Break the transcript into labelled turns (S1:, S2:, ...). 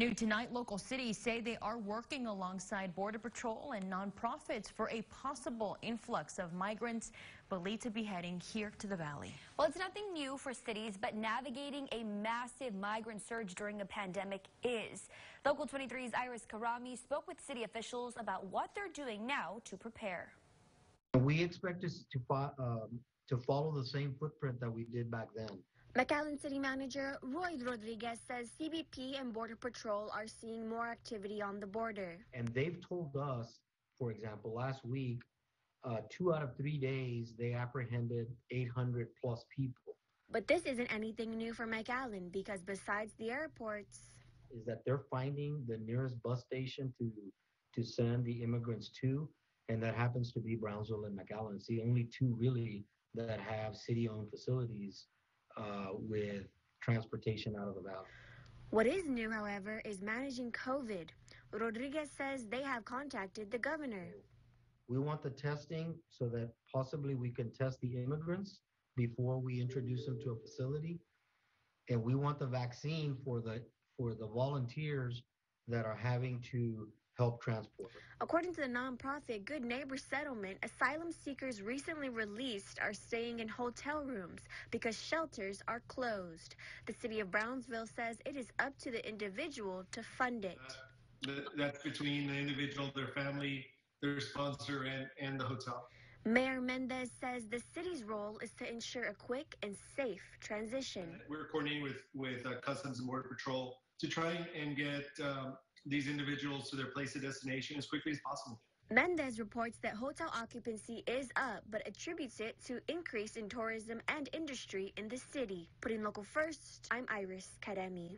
S1: New tonight, local cities say they are working alongside Border Patrol and nonprofits for a possible influx of migrants believed to be heading here to the valley.
S2: Well, it's nothing new for cities, but navigating a massive migrant surge during a pandemic is. Local 23's Iris Karami spoke with city officials about what they're doing now to prepare.
S3: We expect us to, um, to follow the same footprint that we did back then.
S4: McAllen City Manager Roy Rodriguez says CBP and Border Patrol are seeing more activity on the border.
S3: And they've told us, for example, last week, uh, two out of three days, they apprehended 800 plus people.
S4: But this isn't anything new for McAllen because besides the airports,
S3: Is that they're finding the nearest bus station to to send the immigrants to, and that happens to be Brownsville and McAllen. It's the only two really that have city-owned facilities uh, with transportation out of the valley.
S4: what is new, however, is managing COVID. Rodriguez says they have contacted the governor.
S3: We want the testing so that possibly we can test the immigrants before we introduce them to a facility. And we want the vaccine for the for the volunteers that are having to help transport.
S4: According to the nonprofit Good Neighbor Settlement, asylum seekers recently released are staying in hotel rooms because shelters are closed. The city of Brownsville says it is up to the individual to fund it.
S5: That- That's between the individual, their family, their sponsor, and, and the hotel.
S4: Mayor Mendez says the city's role is to ensure a quick and safe transition.
S5: We're coordinating with, with uh, Customs and Border Patrol to try and get um, these individuals to their place of destination as quickly as possible.
S4: Mendez reports that hotel occupancy is up, but attributes it to increase in tourism and industry in the city. Putting local first, I'm Iris Karemi.